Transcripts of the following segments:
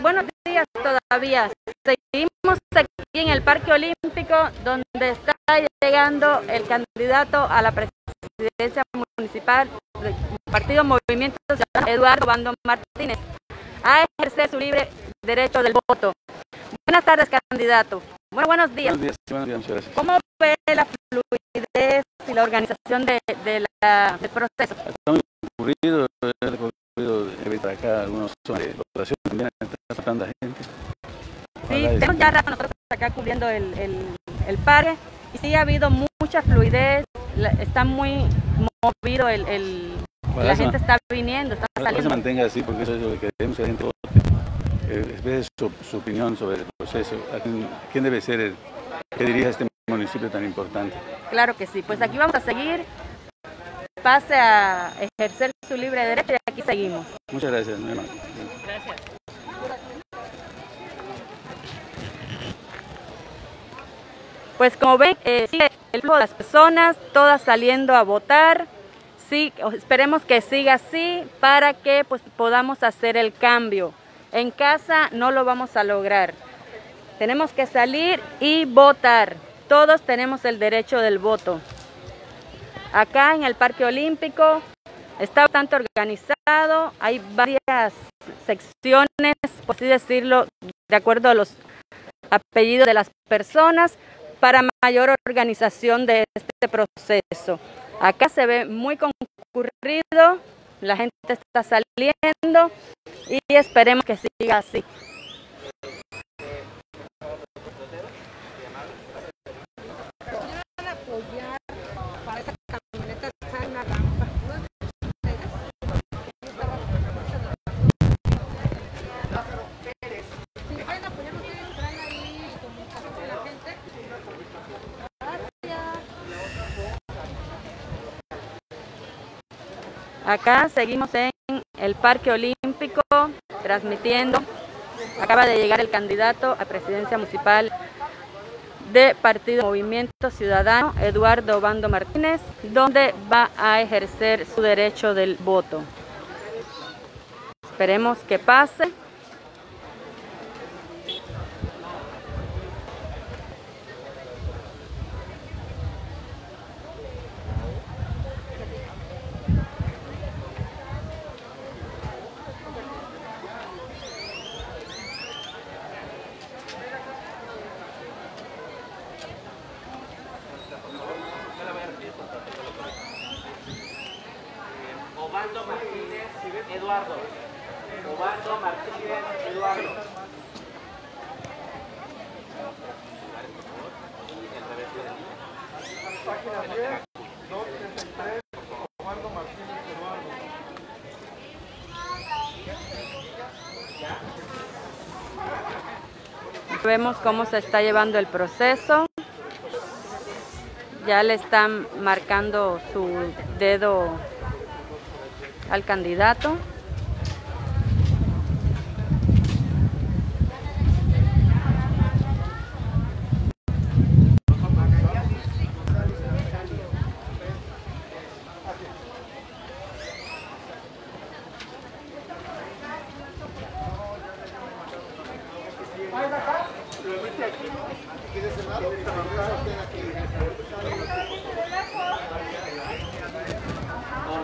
buenos días todavía. Seguimos aquí en el Parque Olímpico donde está llegando el candidato a la presidencia municipal del Partido Movimiento Social, Eduardo Bando Martínez, a ejercer su libre derecho del voto. Buenas tardes, candidato. Bueno, buenos días. Buenos días, buenos días, muchas gracias. ¿Cómo ve la fluidez y la organización de, de la, del proceso? Está muy concurrido, he recorrido de acá algunos zonas de votación, también está tanta gente. Sí, Ojalá y- tenemos ya rato nosotros acá cubriendo el, el, y sí ha habido mucha fluidez, está muy movido el, la gente está viniendo, está ojalá se saliendo. mantenga así, porque eso es lo que queremos que la gente vote. Eh, exprese su, su opinión sobre el proceso. ¿A quién, quién debe ser el que dirija este municipio tan importante? Claro que sí, pues aquí vamos a seguir, pase a ejercer su libre derecho y aquí seguimos. Muchas gracias, mi hermano. Pues como ven, eh, sigue el flujo de las personas, todas saliendo a votar. Sí, esperemos que siga así para que pues, podamos hacer el cambio. En casa no lo vamos a lograr. Tenemos que salir y votar. Todos tenemos el derecho del voto. Acá en el Parque Olímpico está bastante organizado. Hay varias secciones, por así decirlo, de acuerdo a los apellidos de las personas para mayor organización de este proceso. Acá se ve muy concurrido, la gente está saliendo y esperemos que siga así. Acá seguimos en el Parque Olímpico transmitiendo. Acaba de llegar el candidato a presidencia municipal de Partido Movimiento Ciudadano, Eduardo Bando Martínez, donde va a ejercer su derecho del voto. Esperemos que pase. Vemos cómo se está llevando el proceso. Ya le están marcando su dedo al candidato.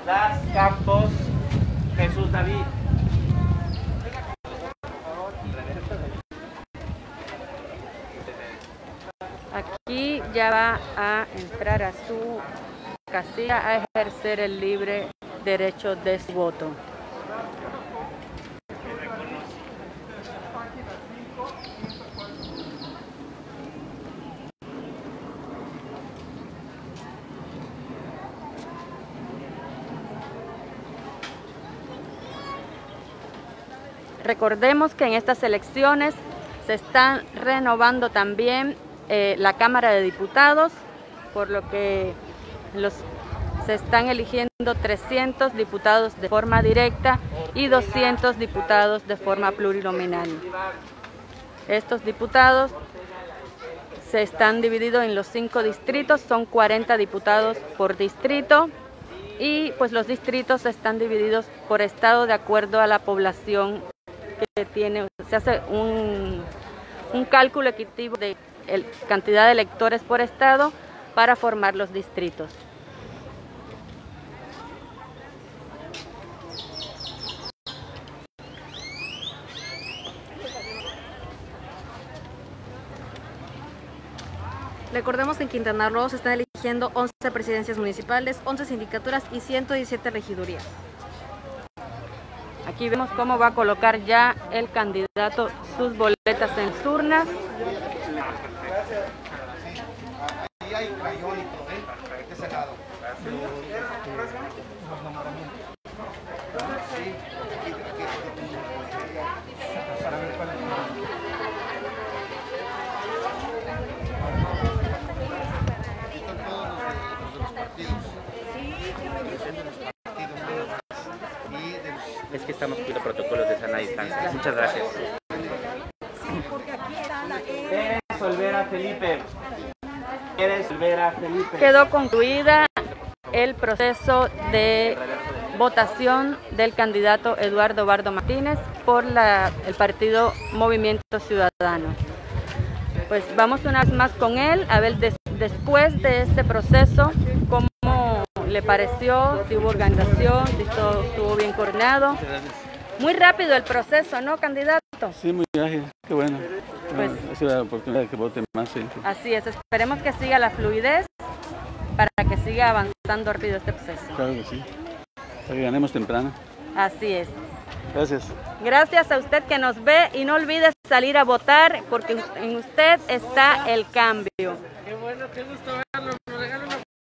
Ordaz Campos Jesús David. Aquí ya va a entrar a su casilla a ejercer el libre derecho de su voto. Recordemos que en estas elecciones se están renovando también eh, la Cámara de Diputados, por lo que se están eligiendo 300 diputados de forma directa y 200 diputados de forma plurinominal. Estos diputados se están divididos en los cinco distritos, son 40 diputados por distrito y pues los distritos están divididos por estado de acuerdo a la población se hace un, un cálculo equitativo de el, cantidad de electores por estado para formar los distritos. Recordemos que en Quintana Roo se están eligiendo 11 presidencias municipales, 11 sindicaturas y 117 regidurías. Aquí vemos cómo va a colocar ya el candidato sus boletas en sus urnas. Ahí hay crayón y todo, ¿eh? De ese lado. Estamos cumpliendo protocolos de sana distancia. Muchas gracias. ¿Quieres volver a Felipe? ¿Quieres volver a Felipe? Quedó concluida el proceso de votación del candidato Eduardo Bardo Martínez por la- el partido Movimiento Ciudadano. Pues vamos una vez más con él a ver des- después de este proceso cómo le pareció, si hubo organización, si todo estuvo bien coordinado. Muy rápido el proceso, ¿no, candidato? Sí, muy ágil, qué bueno. Pues- Bueno, esa es la oportunidad de que vote más gente. Así es, esperemos que siga la fluidez para que siga avanzando rápido este proceso. Claro que sí. Para que ganemos temprano. Así es. Gracias. Gracias a usted que nos ve y no olvide salir a votar porque en usted está el cambio. Qué bueno, qué gusto